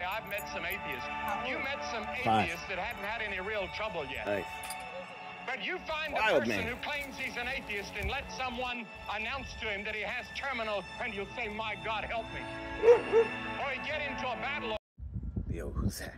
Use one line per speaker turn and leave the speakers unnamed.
I've met some atheists. You met some
Five.
atheists that hadn't had any real trouble yet.
Nice.
But you find
Wild
a person
man.
who claims he's an atheist and let someone announce to him that he has terminal, and you'll say, My God, help me. or you get into a battle
Yo, who's that?